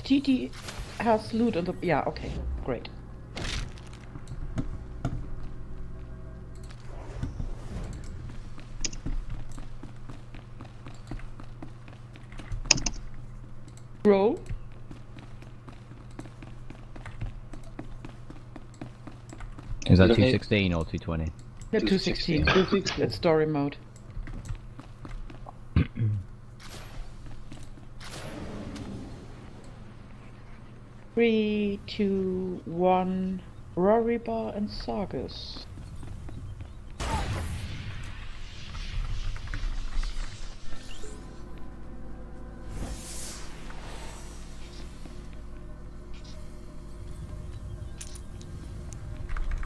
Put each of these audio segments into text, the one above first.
TT has loot on the. Yeah, okay, great. Roll. Is that 216 or 220? Yeah, 216. Let's story mode. Three, two, one. Rory Bar and Sargus.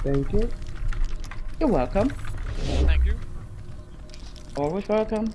Thank you. You're welcome. Thank you. Always welcome.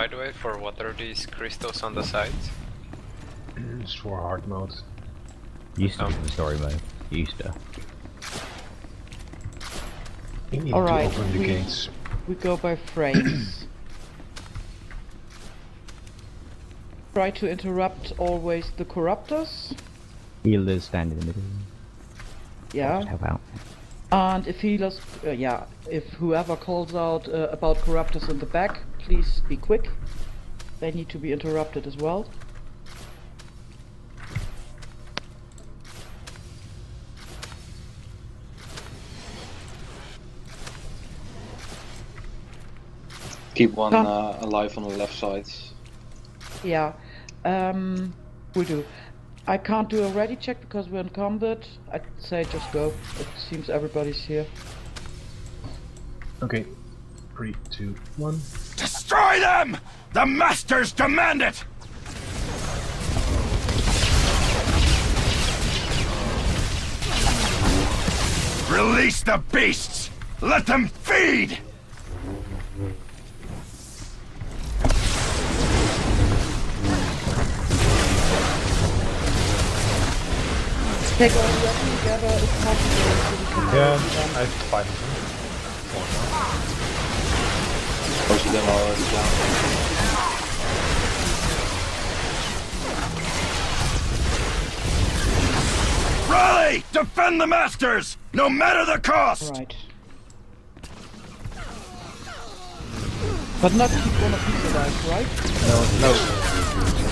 By the way, for what are these crystals on the sides? It's for hard mode. Used to Um. be the story mode. Used to. You need Alright, to open the we- gates. We go by frames. Try to interrupt always the corruptors. Healers stand in the middle. Yeah. Just help out. And if healers, uh, yeah, if whoever calls out uh, about corruptors in the back, please be quick. They need to be interrupted as well. Keep one uh, alive on the left side. Yeah, um, we do. I can't do a ready check because we're in combat. I'd say just go. It seems everybody's here. Okay. Three, two, one. Destroy them! The Masters demand it! Release the beasts! Let them feed! Take all the weapons together if possible so we Yeah. I have five of them. Most of them are already down. Rally! Defend the Masters! No matter the cost! Right. But not keep one of these alive, right? No. Your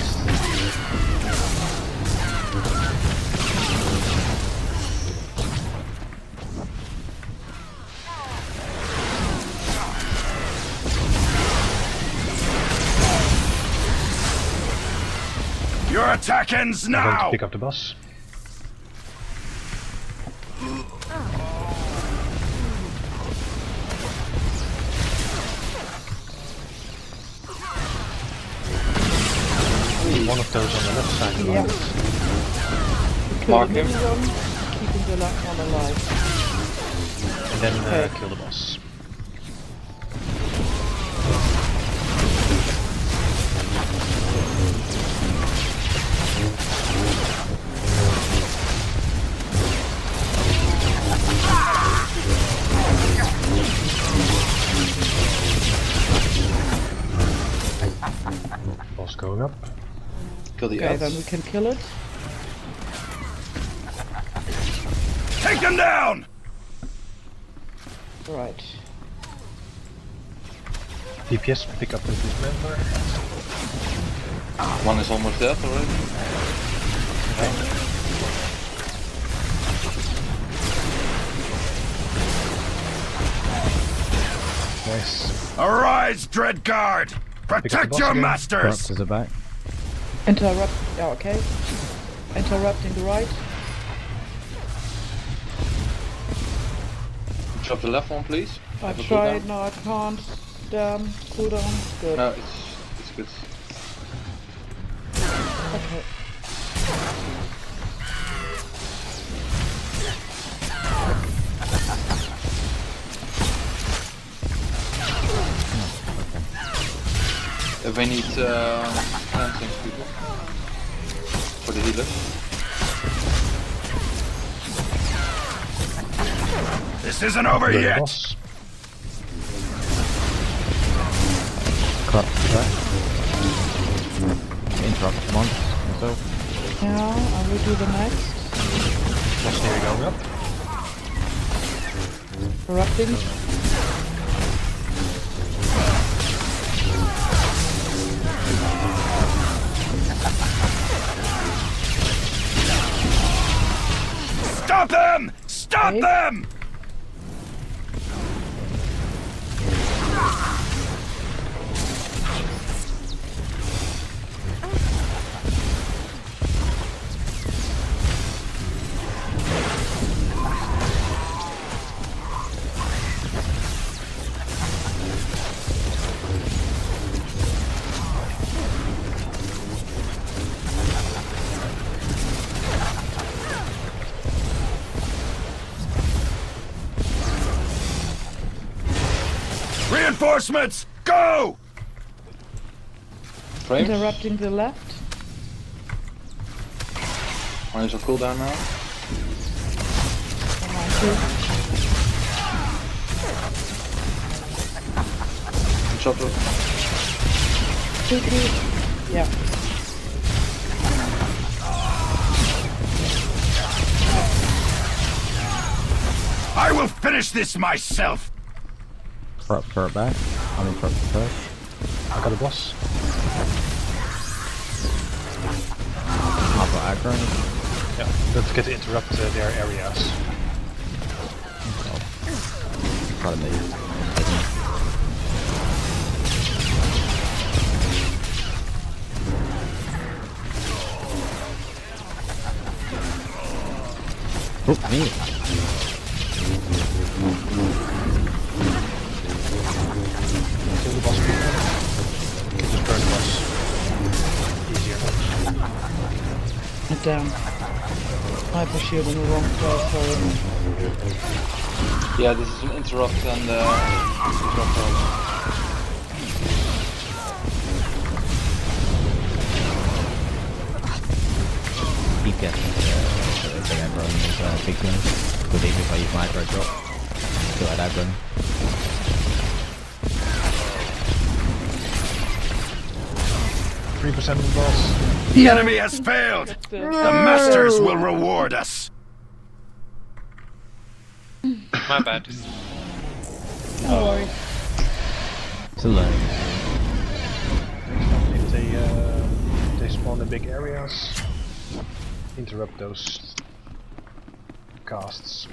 attack ends I'm going to pick up the boss. One of those on the left side. Yeah. Kill Mark him. middle one, keeping the last one alive. And then uh, kill the boss. going up. Kill the okay, then we can kill it. Take them down! Right. DPS, pick up this member. Ah, one is almost dead already. Okay. Nice. Arise, Dreadguard! Protect your again. masters! Corruptors are back. Interrupt. Yeah, okay. Interrupting the right. Drop the left one, please. I Have tried. No, I can't. Damn. Cooldown. Good. No, it's it's good. Okay. If we need uh, cleansing people for the healers. This isn't over Dirty yet! boss. Corruptors are back. Interrupt once myself. Yeah, I will do the next. Legendary going up. Corrupting. Stop them! Stop Okay. them! Reinforcements! Go! Frames. Interrupting the left. One is on cooldown now. Behind you. Drop the Two, two. Yeah. I will finish this myself! Corruptor are back. I mean, Corruptor first. I got a boss. Got aggro. Yeah. Don't forget to interrupt uh, their areas. Try to move. Oh, me. burn plus. Easier. Down. Hyper shield on the wrong platform. Yeah, this is an interrupt and uh, interrupt get uh, the Abron is a big gun. Could even by my drop. Still at Abron. 3% of the boss. The enemy has failed! the masters will reward us! My bad. No worries. It's a lag. If they, uh, they spawn in big areas, interrupt those casts.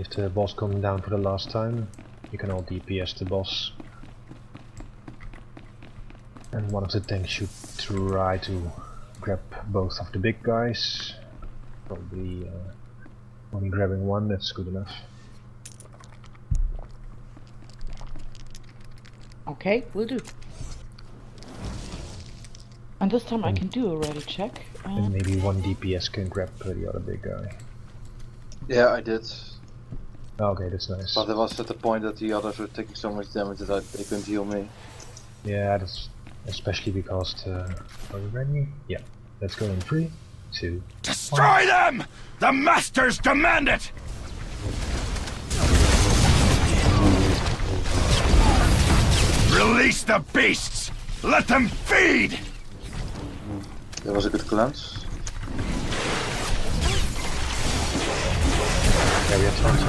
If the boss coming down for the last time, you can all DPS the boss. And one of the tanks should try to grab both of the big guys. Probably uh, only grabbing one, that's good enough. Okay, will do. And this time I can do a ready check. Uh, And maybe one DPS can grab uh, the other big guy. Yeah, I did. Okay, that's nice. But it was at the point that the others were taking so much damage that I, they couldn't heal me. Yeah, that's especially because uh, are we ready? Yeah. Let's go in three, two. Destroy them! The masters demand it! Release the beasts! Let them feed! That was a good cleanse. Area taunting.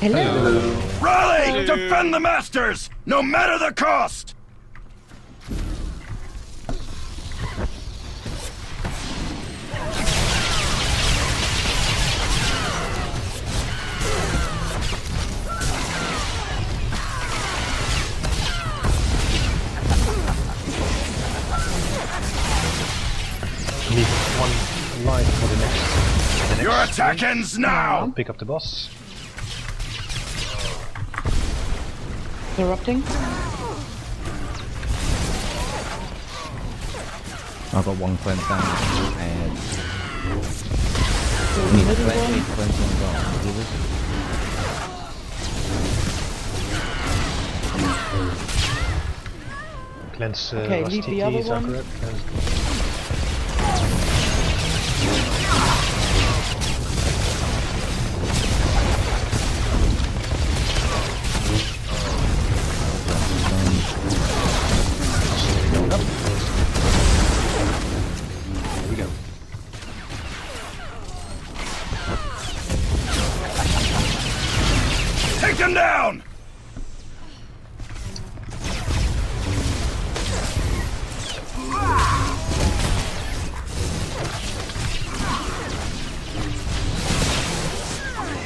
Hello. Rally! Defend the masters! No matter the cost! One line for the next. The next Your attack ends now! Pick up the boss. Interrupting. I've got one cleanse down and The need middle cleanse, one. need cleanse on the healers. Cleanse uh, Okay, leave the other Rastiti, is that one. Cleanse-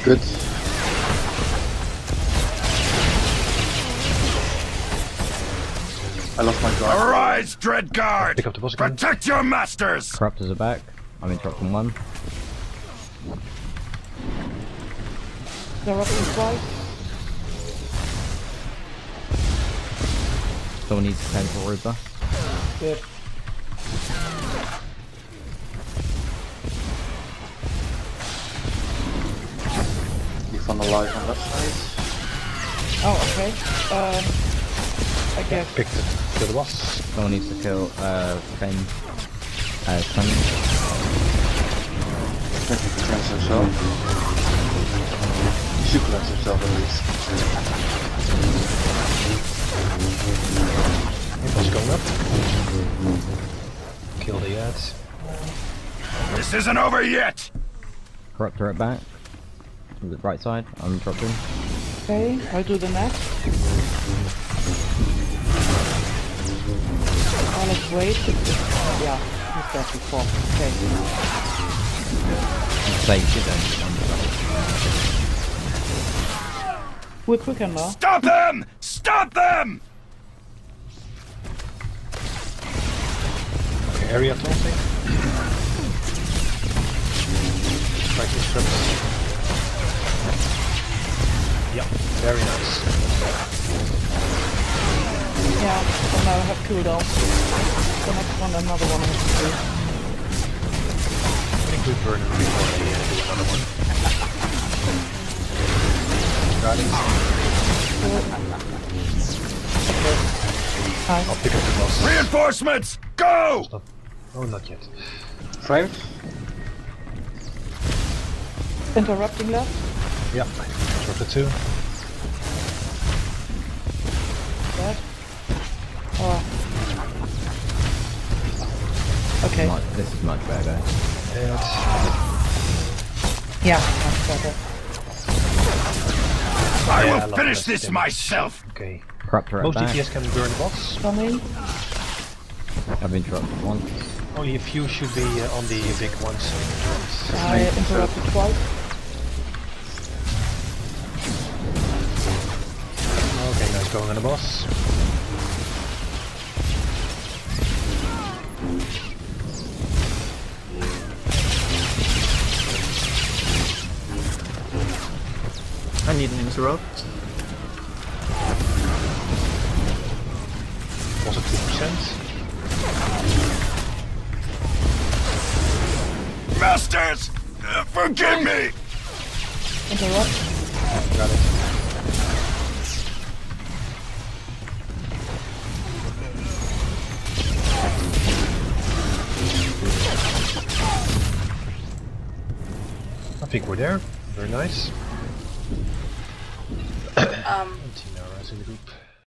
Good. I lost my guard. Arise, Dread Guard! Pick up the boss again. Protect your masters! Corruptors are back. I'm interrupting one. Interrupting twice. Someone needs to cleanse for Rupa. Good. Leave on the live that side. Oh, okay. Um, I guess. Pick the, kill the boss. Someone needs to kill uh Kane. Uh Clement. Technically cleanse himself. He should cleanse himself at least. Hey, boss going up. Kill the ads. This isn't over yet! Corruptor at back. Is it right side? I'm dropping. Okay, I'll do the next. Oh, let's wait. Yeah, he's dead before. Okay. Save shit then. We're quicker now. Stop them! Stop them! Okay, area taunting. Striking strips. Yep, very nice. Yeah, and now I have cooldown. The next one, another one I have to do. I think we burn them before they uh, do another one. Guarding. Nice. I'll pick up the boss. Reinforcements! Go! Stop. Oh, not yet. Frames? Interrupting left. Yep, short the two. Dead. Oh. Okay. Much, this is much better. And Yeah, much better. I Yeah, will love finish this damage. myself! okay. Corruptor at Most back. DPS can burn the boss. Coming. I've interrupted once. Only a few should be uh, on the big ones. I interrupted twice. Going on the boss. I need an interrupt. Was it 2%? Masters! uh, forgive me! Interrupt. Got it. Think we're there. Very nice. Um,